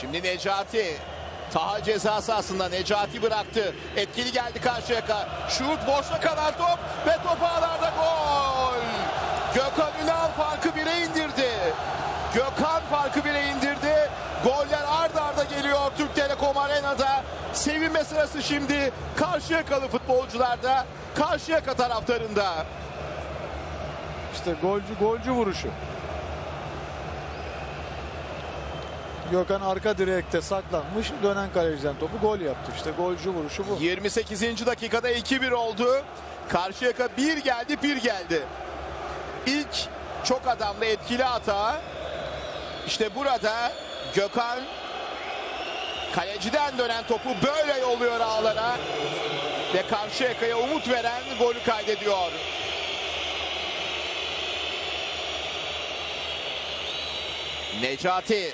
Şimdi Necati. Taha ceza sahasında Necati bıraktı. Etkili geldi karşıya. Şut boşta kalan top ve top ağlarda gol. Gökhan Ünal farkı bire indirdi. Gökhan farkı bire indirdi. Goller ard arda geliyor Türk Telekom Arena'da. Sevinme sırası şimdi Karşıyakalı futbolcularda. Karşıyaka taraftarında. İşte golcü golcü vuruşu. Gökhan arka direkte saklanmış. Dönen kaleciden topu gol yaptı. İşte golcü vuruşu bu. 28. dakikada 2-1 oldu. Karşıyaka bir geldi bir geldi. İlk çok adamlı etkili hata. İşte burada Gökhan kaleciden dönen topu böyle yolluyor ağlara. Ve Karşıyaka'ya umut veren golü kaydediyor. Necati